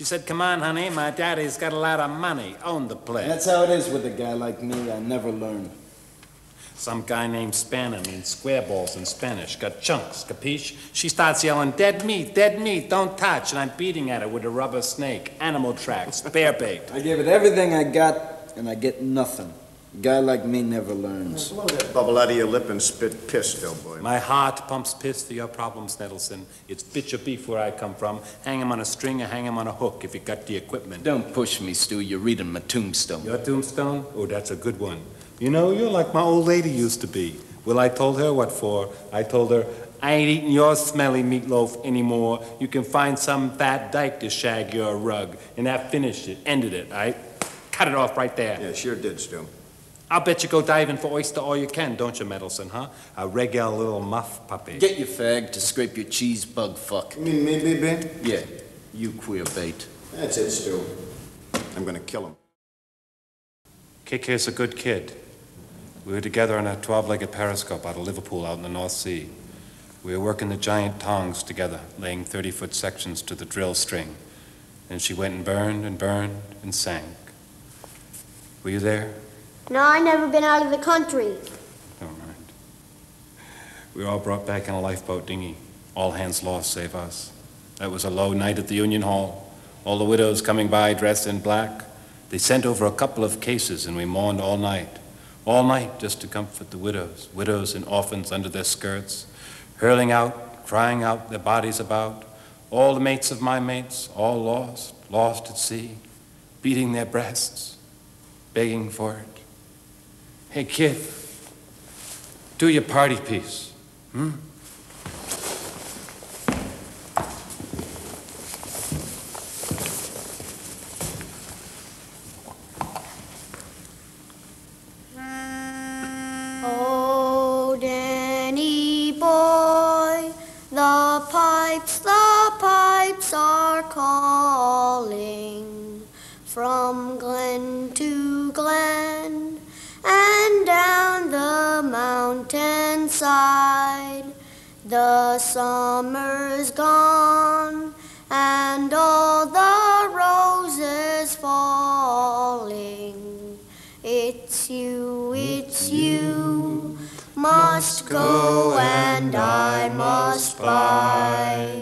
She said, Come on, honey, my daddy's got a lot of money. Own the place. That's how it is with a guy like me. I never learn. Some guy named Spanner means square balls in Spanish. Got chunks, capiche? She starts yelling, Dead meat, dead meat, don't touch. And I'm beating at her with a rubber snake, animal tracks, bear bait. I give it everything I got, and I get nothing. A guy like me never learns. Blow that bubble out of your lip and spit piss, Doughboy. My heart pumps piss for your problems, Nettleson. It's bitch or beef where I come from. Hang 'em on a string or hang 'em on a hook if you got the equipment. Don't push me, Stu. You're reading my tombstone. Your tombstone? Oh, that's a good one. You know, you're like my old lady used to be. Well, I told her what for. I told her, I ain't eating your smelly meatloaf anymore. You can find some fat dyke to shag your rug. And that finished it, ended it, I cut it off right there. Yeah, sure did, Stu. I'll bet you go diving for oyster all you can, don't you, Meddleson, huh? A regular little muff puppy. Get your fag to scrape your cheese bug fuck. You mean me, BB? Yeah, you queer bait. That's it, Stu. I'm gonna kill him. Kick here's a good kid. We were together on a 12-legged periscope out of Liverpool out in the North Sea. We were working the giant tongs together, laying 30-foot sections to the drill string. And she went and burned and burned and sank. Were you there? No, I never been out of the country. Never mind. We were all brought back in a lifeboat dinghy. All hands lost save us. That was a low night at the Union Hall. All the widows coming by dressed in black. They sent over a couple of cases and we mourned all night. All night just to comfort the widows, widows and orphans under their skirts, hurling out, crying out their bodies about. All the mates of my mates, all lost, lost at sea, beating their breasts, begging for it. Hey, kid, do your party piece. Hmm? Oh, Danny boy, the pipes, the pipes are calling from glen to glen mountainside. The summer's gone and all the roses falling. It's you, it's you, must go and I must bide.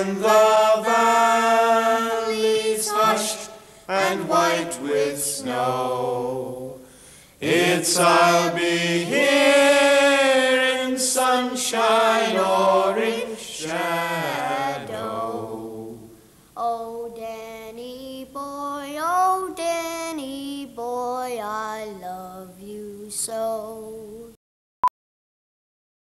When the valley's hushed and white with snow. It's I'll be here in sunshine or in shadow. Oh, Danny boy, oh, Danny boy, I love you so.